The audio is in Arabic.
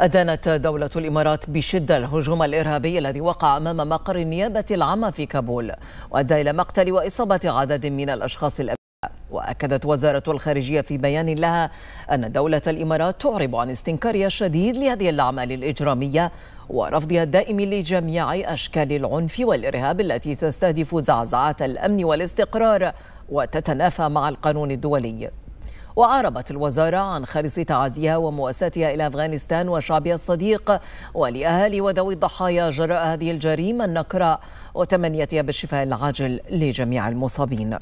أدانت دولة الإمارات بشدة الهجوم الإرهابي الذي وقع أمام مقر النيابة العامة في كابول وأدى إلى مقتل وإصابة عدد من الأشخاص الأبرياء وأكدت وزارة الخارجية في بيان لها أن دولة الإمارات تعرب عن استنكارها الشديد لهذه الأعمال الإجرامية ورفضها الدائم لجميع أشكال العنف والإرهاب التي تستهدف زعزعة الأمن والاستقرار وتتنافى مع القانون الدولي. وأعربت الوزارة عن خالص تعازيها ومواساتها إلى أفغانستان وشعبها الصديق ولأهالي وذوي الضحايا جراء هذه الجريمة النكراء وتمنيتها بالشفاء العاجل لجميع المصابين.